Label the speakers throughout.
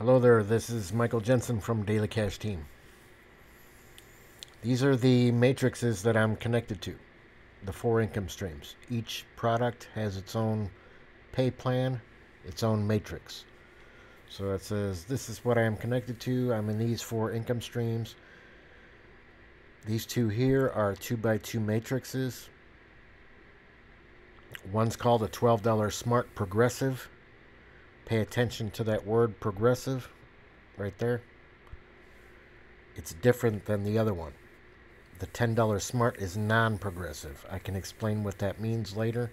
Speaker 1: Hello there, this is Michael Jensen from Daily Cash Team. These are the matrices that I'm connected to, the four income streams. Each product has its own pay plan, its own matrix. So it says, this is what I am connected to. I'm in these four income streams. These two here are two by two matrices. One's called a $12 Smart Progressive. Pay attention to that word progressive right there. It's different than the other one. The $10 Smart is non-progressive. I can explain what that means later.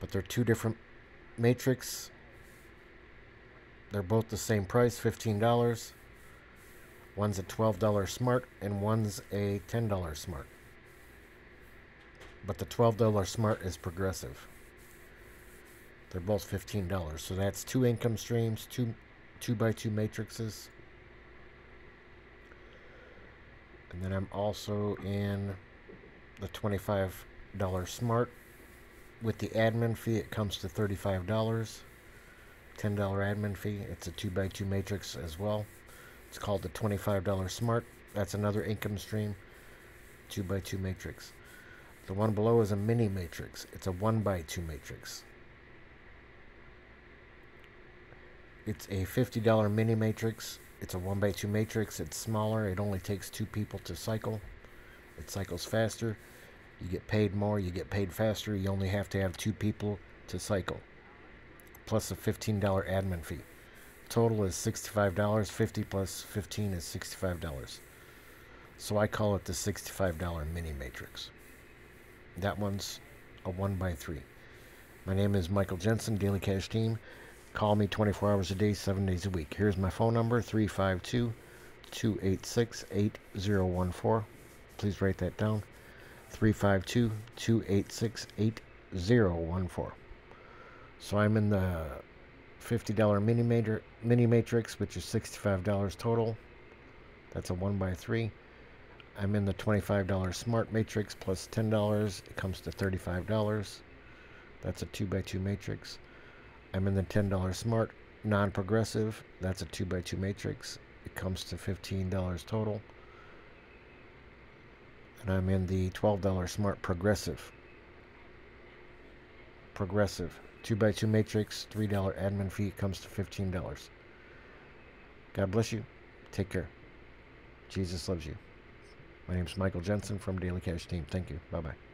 Speaker 1: But they're two different matrix. They're both the same price, $15. One's a $12 Smart and one's a $10 Smart. But the $12 Smart is progressive. They're both $15. So that's two income streams, two two by two matrices. And then I'm also in the $25 Smart. With the admin fee, it comes to $35. $10 admin fee. It's a 2 by 2 matrix as well. It's called the $25 Smart. That's another income stream. 2 by 2 matrix. The one below is a mini matrix. It's a 1 by 2 matrix. It's a $50 mini matrix. It's a 1 by 2 matrix. It's smaller. It only takes two people to cycle. It cycles faster. You get paid more. You get paid faster. You only have to have two people to cycle. Plus a $15 admin fee. Total is $65. 50 plus 15 is $65. So I call it the $65 mini matrix. That one's a 1 by 3 My name is Michael Jensen, Daily Cash Team. Call me 24 hours a day, 7 days a week. Here's my phone number 352 286 8014. Please write that down 352 286 8014. So I'm in the $50 mini, mater, mini matrix, which is $65 total. That's a 1 by 3 I'm in the $25 smart matrix plus $10. It comes to $35. That's a 2 by 2 matrix. I'm in the $10 Smart non-progressive. That's a 2x2 matrix. It comes to $15 total. And I'm in the $12 Smart Progressive. Progressive. 2x2 matrix, $3 admin fee comes to $15. God bless you. Take care. Jesus loves you. My name is Michael Jensen from Daily Cash Team. Thank you. Bye-bye.